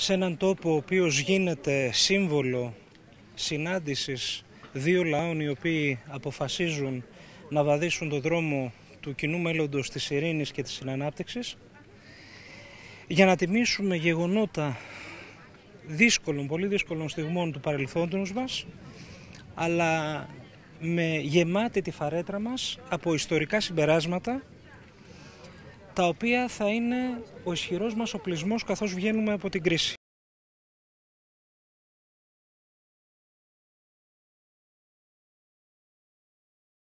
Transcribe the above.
σε έναν τόπο ο οποίος γίνεται σύμβολο συνάντησης δύο λαών οι οποίοι αποφασίζουν να βαδίσουν το δρόμο του κοινού μέλλοντος της ειρήνης και της συνανάπτυξης για να τιμήσουμε γεγονότα δύσκολων, πολύ δύσκολων στιγμών του παρελθόντος μας αλλά με γεμάτη τη φαρέτρα μας από ιστορικά συμπεράσματα τα οποία θα είναι ο ισχυρός μας οπλισμός καθώς βγαίνουμε από την κρίση.